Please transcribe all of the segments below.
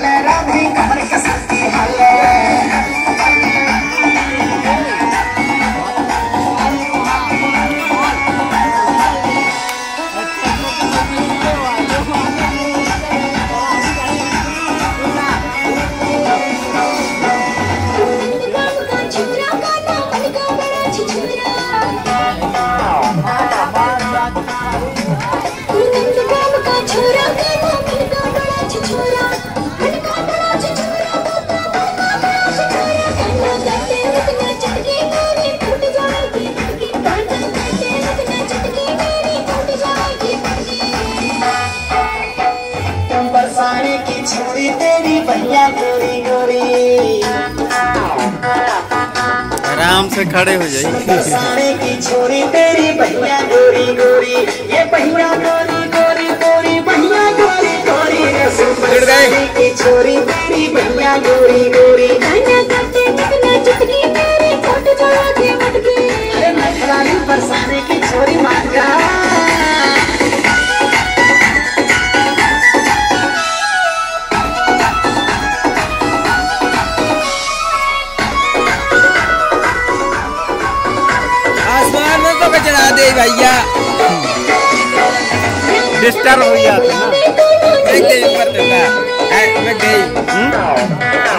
Let him hang की छोरी तेरी भैया गोरी गोरी। आराम से खड़े हो जाए की छोरी तेरी भैया गोरी गोरी। ये भैया गोरी गोरी गोरी भैया गोरी गोरी। की छोरी दे भैया। डिस्टर्ब हो जाता ना मैं गई ऊपर तुमका मैं गई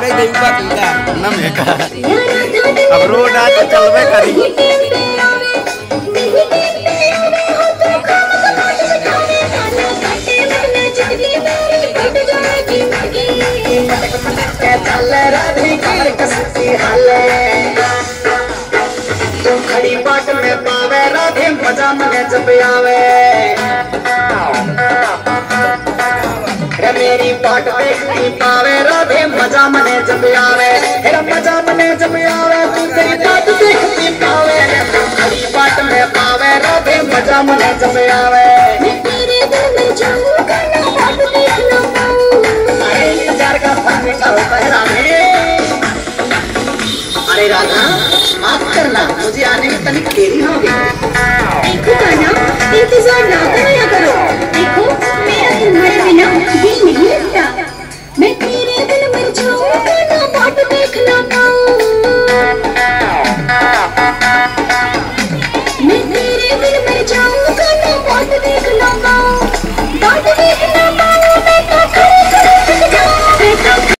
मैं गई ऊपर तुमका न में का अब रोड आ तो चलबे करी। चल राधे की कसती हाले मने रे मेरी बाट देखती पावे राधे मज़ा मने जब आवे मज़ा मने जब आवे तू तेरी बाट देखती पावे। रे खड़ी बाट में पावे राधे मज़ा मने जब आवे अरे राधा माफ़ करना मुझे आने में तनिक देरी हो गई।